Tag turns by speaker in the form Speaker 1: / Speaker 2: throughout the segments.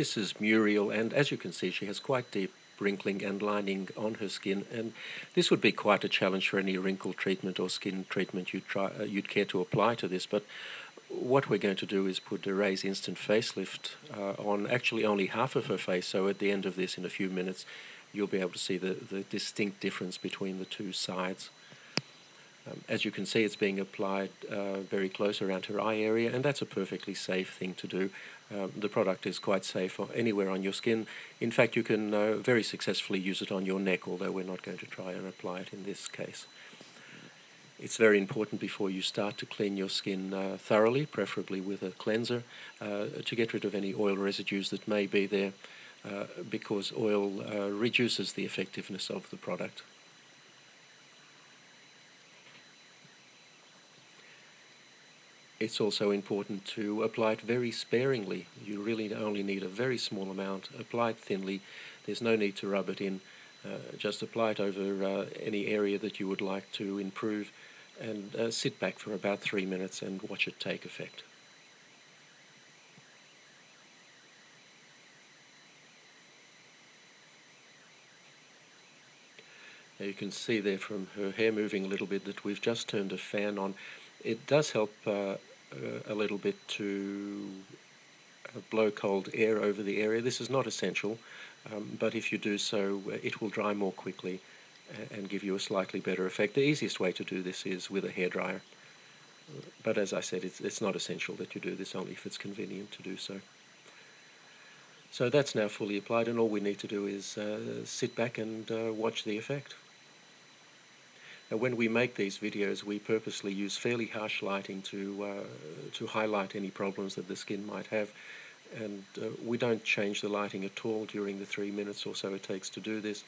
Speaker 1: This is Muriel, and as you can see, she has quite deep wrinkling and lining on her skin, and this would be quite a challenge for any wrinkle treatment or skin treatment you'd, try, uh, you'd care to apply to this. But what we're going to do is put a Ray's Instant Facelift uh, on actually only half of her face, so at the end of this, in a few minutes, you'll be able to see the, the distinct difference between the two sides. Um, as you can see, it's being applied uh, very close around her eye area, and that's a perfectly safe thing to do. Um, the product is quite safe anywhere on your skin. In fact, you can uh, very successfully use it on your neck, although we're not going to try and apply it in this case. It's very important before you start to clean your skin uh, thoroughly, preferably with a cleanser, uh, to get rid of any oil residues that may be there, uh, because oil uh, reduces the effectiveness of the product. It's also important to apply it very sparingly. You really only need a very small amount. Apply it thinly. There's no need to rub it in. Uh, just apply it over uh, any area that you would like to improve and uh, sit back for about three minutes and watch it take effect. Now you can see there from her hair moving a little bit that we've just turned a fan on. It does help uh, uh, a little bit to uh, blow cold air over the area. This is not essential, um, but if you do so, uh, it will dry more quickly and give you a slightly better effect. The easiest way to do this is with a hairdryer. But as I said, it's, it's not essential that you do this, only if it's convenient to do so. So that's now fully applied, and all we need to do is uh, sit back and uh, watch the effect. When we make these videos, we purposely use fairly harsh lighting to uh, to highlight any problems that the skin might have, and uh, we don't change the lighting at all during the three minutes or so it takes to do this.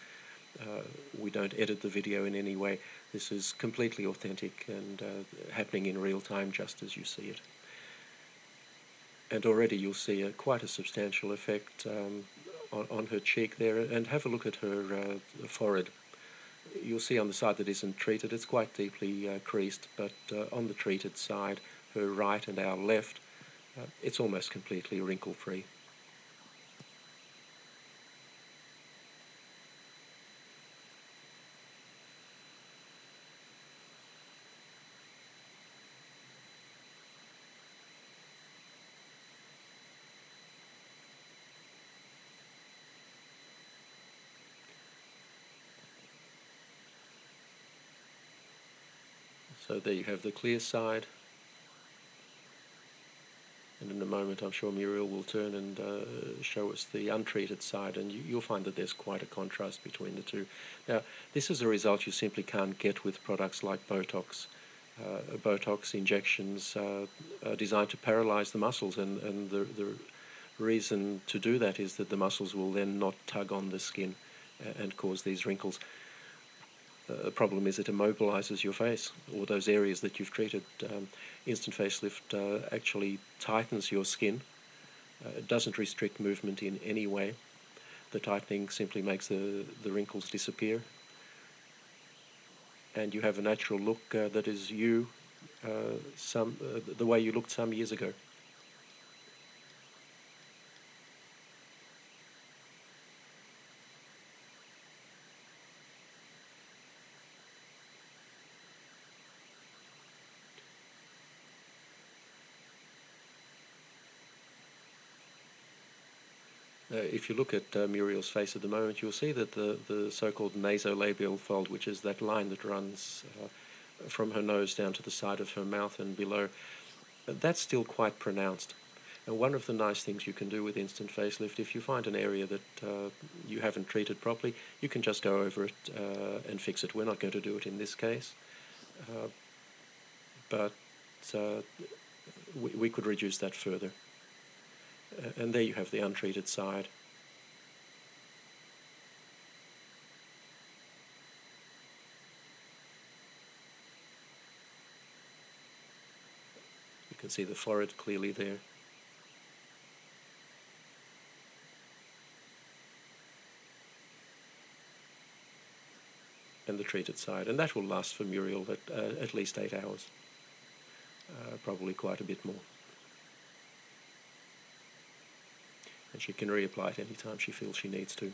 Speaker 1: Uh, we don't edit the video in any way. This is completely authentic and uh, happening in real time, just as you see it. And already you'll see a, quite a substantial effect um, on, on, her cheek there, and have a look at her uh, forehead you'll see on the side that isn't treated, it's quite deeply uh, creased, but uh, on the treated side, her right and our left, uh, it's almost completely wrinkle-free. So there you have the clear side. And in a moment, I'm sure Muriel will turn and uh, show us the untreated side, and you, will find that there's quite a contrast between the two. Now, this is a result you simply can't get with products like Botox. Uh, Botox injections uh, are designed to paralyze the muscles, and, and the, the reason to do that is that the muscles will then not tug on the skin uh, and cause these wrinkles. The problem is it immobilizes your face or those areas that you've treated. Um, instant facelift uh, actually tightens your skin. Uh, it doesn't restrict movement in any way. The tightening simply makes the, the wrinkles disappear. And you have a natural look uh, that is you, uh, some uh, the way you looked some years ago. Uh, if you look at uh, Muriel's face at the moment, you'll see that the, the so-called nasolabial fold, which is that line that runs uh, from her nose down to the side of her mouth and below, that's still quite pronounced. And one of the nice things you can do with instant facelift, if you find an area that uh, you haven't treated properly, you can just go over it uh, and fix it. We're not going to do it in this case, uh, but we, we could reduce that further and there you have the untreated side. You can see the forehead clearly there. and the treated side, and that will last for Muriel at, uh, at least eight hours, uh, probably quite a bit more. And she can reapply it anytime she feels she needs to.